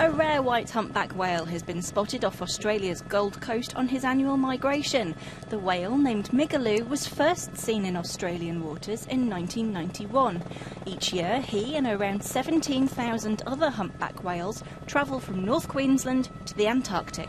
A rare white humpback whale has been spotted off Australia's Gold Coast on his annual migration. The whale, named Migaloo, was first seen in Australian waters in 1991. Each year, he and around 17,000 other humpback whales travel from North Queensland to the Antarctic.